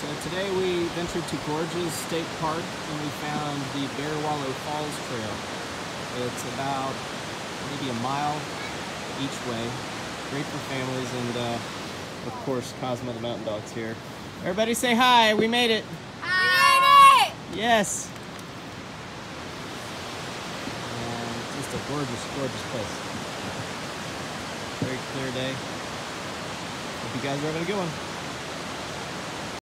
So today we ventured to Gorges State Park and we found the Bearwallow Falls Trail. It's about maybe a mile each way. Great for families and uh, of course Cosmo the Mountain Dog's here. Everybody say hi, we made it. Hi! Yes. And it's just a gorgeous, gorgeous place. Very clear day. Hope you guys are having a good one.